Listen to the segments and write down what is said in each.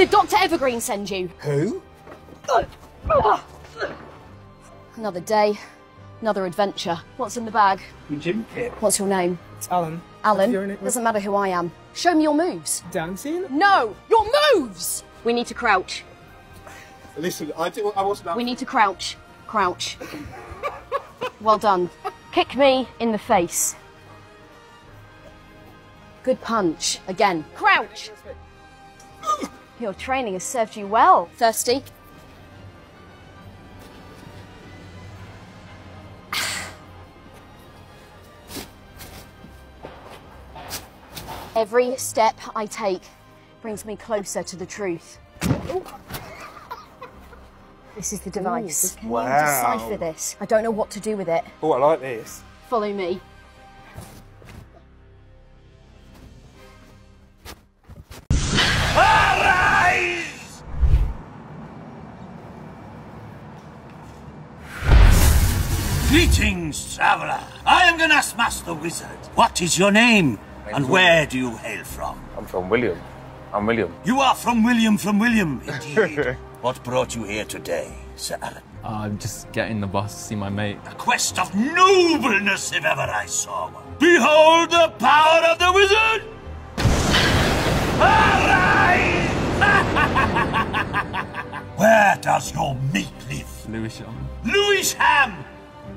Did Dr. Evergreen send you? Who? Another day, another adventure. What's in the bag? Your gym kit. What's your name? It's Alan. Alan. You're it. Doesn't matter who I am. Show me your moves. Dancing? No, your moves! We need to crouch. Listen, I, did, I wasn't. We need to crouch. Crouch. well done. Kick me in the face. Good punch. Again. Crouch. Your training has served you well. Thirsty? Every step I take brings me closer to the truth. This is the device. Can Wow. you decipher this? I don't know what to do with it. Oh, I like this. Follow me. Greetings, traveler. I am Ganas Master Wizard. What is your name? And where do you hail from? I'm from William. I'm William. You are from William from William, indeed. what brought you here today, Sir Alan? I'm just getting the bus to see my mate. A quest of nobleness, if ever I saw one. Behold the power of the wizard! Arise! Where does your mate live? Lewisham. Lewisham!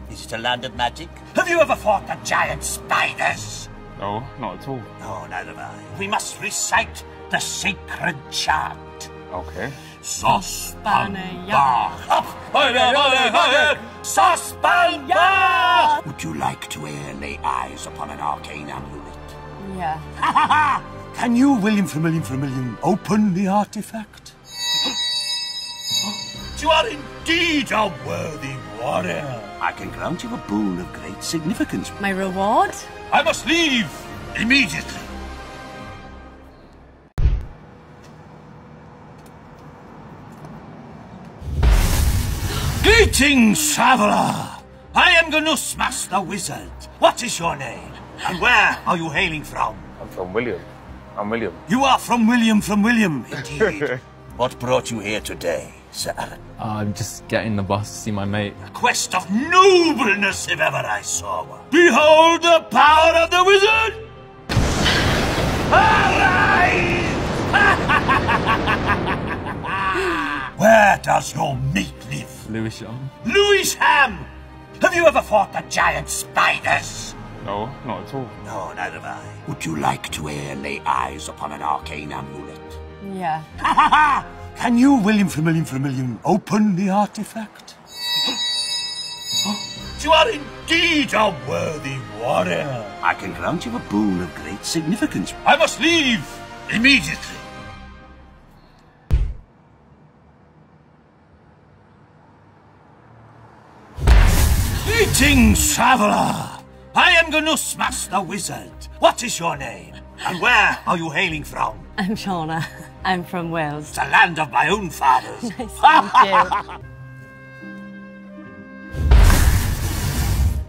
Is it a land of magic? Have you ever fought the giant spiders? No, not at all. No, neither have I. We must recite the sacred chant. Okay. Sospanya! Would you like to e'er lay eyes upon an arcane amulet? Yeah. Can you, William from William from William, open the artifact? you are indeed a worthy warrior. I can grant you a boon of great significance. My reward? I must leave immediately. Greetings, traveler. I am Ganus, the Wizard. What is your name? And where are you hailing from? I'm from William. I'm William. You are from William from William, indeed. What brought you here today, Sir Alan? I'm just getting the bus to see my mate. A quest of nobleness, if ever I saw one. Behold the power of the wizard! Arise! Where does your mate live? Lewisham. Lewisham! Have you ever fought the giant spiders? No, not at all. No, neither have I. Would you like to e'er lay eyes upon an arcane amulet? Yeah. Can you, William from William from William, open the artifact? you are indeed a worthy warrior. I can grant you a boon of great significance. I must leave immediately. Greetings, traveler. I am Ganus, Master Wizard. What is your name? And where are you hailing from? I'm Shauna. I'm from Wales. The land of my own fathers. Nice to meet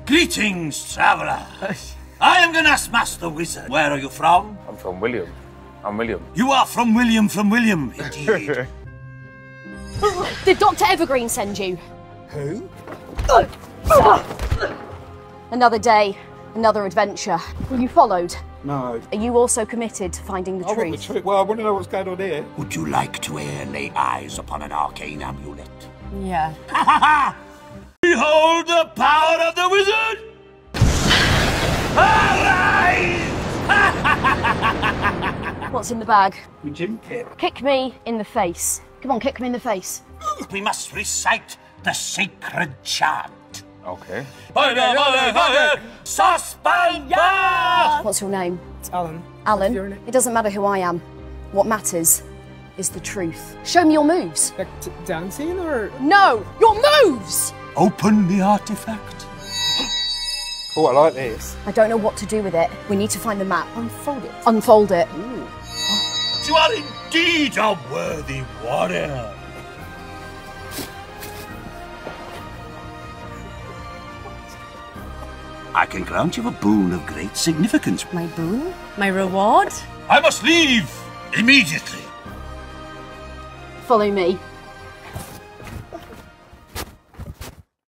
Greetings, traveler. I am Ganas Master Wizard. Where are you from? I'm from William. I'm William. You are from William from William, indeed. Did Dr. Evergreen send you? Who? Another day, another adventure. Were you followed? No. Are you also committed to finding the I want the truth? truth. Well, I want to know what's going on here. Would you like to e'er lay eyes upon an arcane amulet? you. Yeah. Behold the power of the wizard! Arise! What's in the bag? Your gym kit. Kick me in the face. Come on, kick me in the face. We must recite the sacred chant. Okay. Sospanya! What's your name? It's Alan. Alan. It. It doesn't matter who I am. What matters is the truth. Show me your moves. Like t- dancing or? No, your moves! Open the artifact. Oh, I like this. I don't know what to do with it. We need to find the map. Unfold it. Unfold it. You are indeed a worthy warrior. I can grant you a boon of great significance. My boon? My reward? I must leave immediately. Follow me.